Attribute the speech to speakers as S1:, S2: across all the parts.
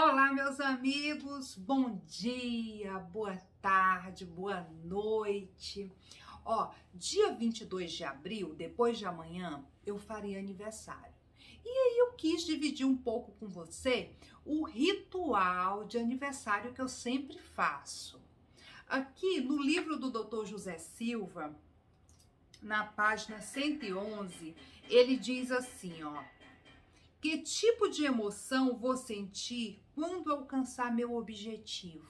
S1: Olá, meus amigos, bom dia, boa tarde, boa noite. Ó, dia 22 de abril, depois de amanhã, eu farei aniversário. E aí eu quis dividir um pouco com você o ritual de aniversário que eu sempre faço. Aqui no livro do Dr. José Silva, na página 111, ele diz assim, ó: Que tipo de emoção vou sentir quando alcançar meu objetivo?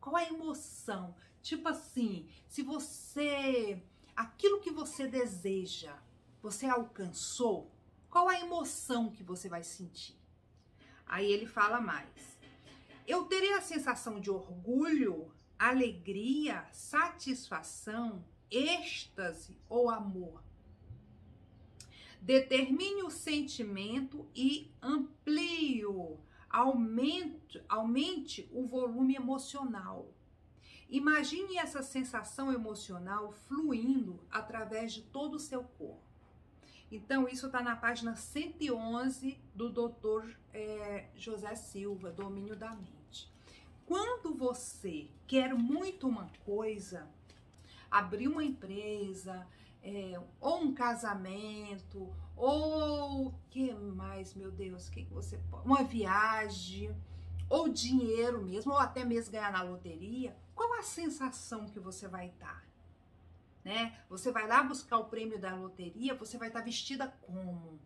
S1: Qual a emoção? Tipo assim, se você aquilo que você deseja, você alcançou, qual a emoção que você vai sentir? Aí ele fala mais. Eu terei a sensação de orgulho, alegria, satisfação, êxtase ou amor. Determine o sentimento e amplie-o. Aumente, aumente o volume emocional. Imagine essa sensação emocional fluindo através de todo o seu corpo. Então, isso está na página 111 do Dr. É, José Silva, Domínio da Mente. Quando você quer muito uma coisa, abrir uma empresa, é, ou um casamento, ou que mais, meu Deus, que você? Uma viagem, ou dinheiro mesmo, ou até mesmo ganhar na loteria, qual a sensação que você vai estar? Né? Você vai lá buscar o prêmio da loteria, você vai estar vestida como?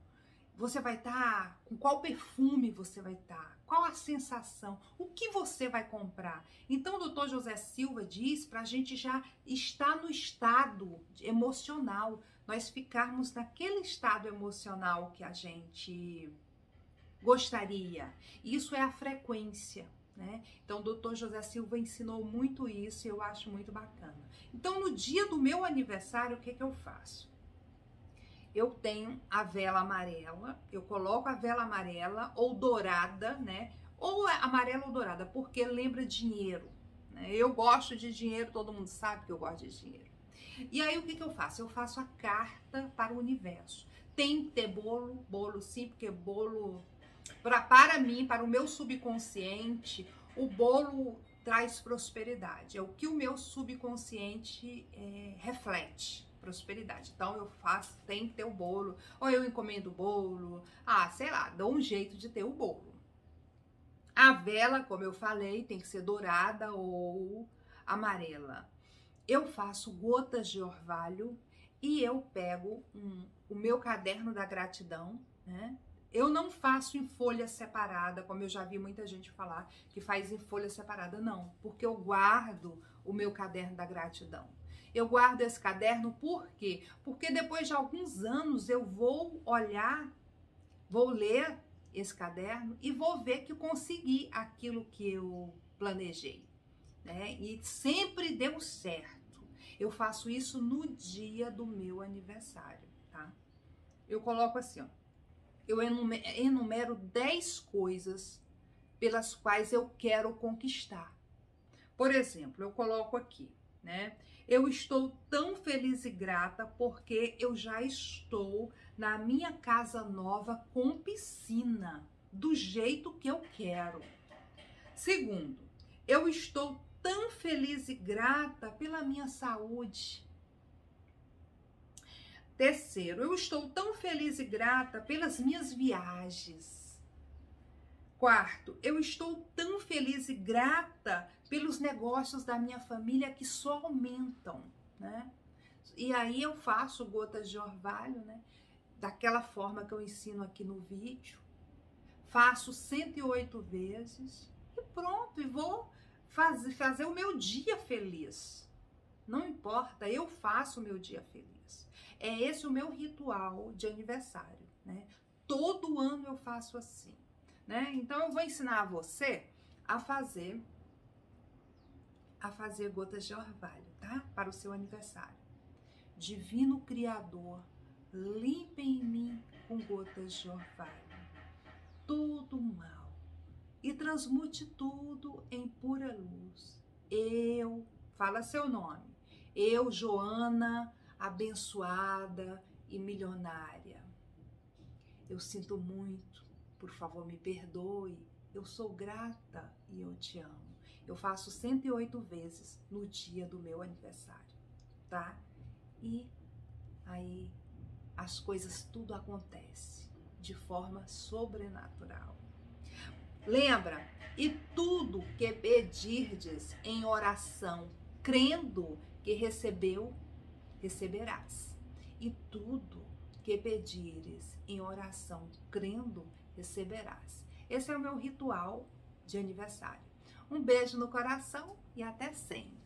S1: Você vai estar com qual perfume você vai estar? Qual a sensação? O que você vai comprar? Então, o doutor José Silva diz para a gente já estar no estado emocional, nós ficarmos naquele estado emocional que a gente gostaria. Isso é a frequência. Né? Então, o doutor José Silva ensinou muito isso e eu acho muito bacana. Então, no dia do meu aniversário, o que, que eu faço? Eu tenho a vela amarela, eu coloco a vela amarela ou dourada, né? Ou amarela ou dourada, porque lembra dinheiro. Né? Eu gosto de dinheiro, todo mundo sabe que eu gosto de dinheiro. E aí o que, que eu faço? Eu faço a carta para o universo. Tem que ter bolo, bolo sim, porque bolo, pra, para mim, para o meu subconsciente, o bolo traz prosperidade. É o que o meu subconsciente é, reflete prosperidade. Então eu faço, tem que ter o bolo, ou eu encomendo o bolo, ah, sei lá, dou um jeito de ter o bolo. A vela, como eu falei, tem que ser dourada ou amarela. Eu faço gotas de orvalho e eu pego um, o meu caderno da gratidão, né? Eu não faço em folha separada, como eu já vi muita gente falar que faz em folha separada, não, porque eu guardo o meu caderno da gratidão. Eu guardo esse caderno por quê? Porque depois de alguns anos eu vou olhar, vou ler esse caderno e vou ver que consegui aquilo que eu planejei. Né? E sempre deu certo. Eu faço isso no dia do meu aniversário, tá? Eu coloco assim, ó. Eu enumero 10 coisas pelas quais eu quero conquistar. Por exemplo, eu coloco aqui, né? Eu estou tão feliz e grata porque eu já estou na minha casa nova com piscina, do jeito que eu quero. Segundo, eu estou tão feliz e grata pela minha saúde. Terceiro, eu estou tão feliz e grata pelas minhas viagens. Quarto, eu estou tão feliz e grata pelos negócios da minha família que só aumentam, né? E aí eu faço gotas de orvalho, né? Daquela forma que eu ensino aqui no vídeo. Faço 108 vezes e pronto, e vou fazer, fazer o meu dia feliz. Não importa, eu faço o meu dia feliz. É esse o meu ritual de aniversário, né? Todo ano eu faço assim né? Então eu vou ensinar a você a fazer a fazer gotas de orvalho, tá? Para o seu aniversário. Divino Criador, limpe em mim com gotas de orvalho todo mal e transmute tudo em pura luz. Eu, fala seu nome. Eu, Joana, abençoada e milionária. Eu sinto muito por favor, me perdoe eu sou grata e eu te amo. Eu faço 108 vezes no dia do meu aniversário, tá? E aí as coisas tudo acontece de forma sobrenatural. Lembra? E tudo que pedirdes em oração, crendo que recebeu, receberás. E tudo que pedires em oração, crendo, receberás. Esse é o meu ritual de aniversário. Um beijo no coração e até sempre.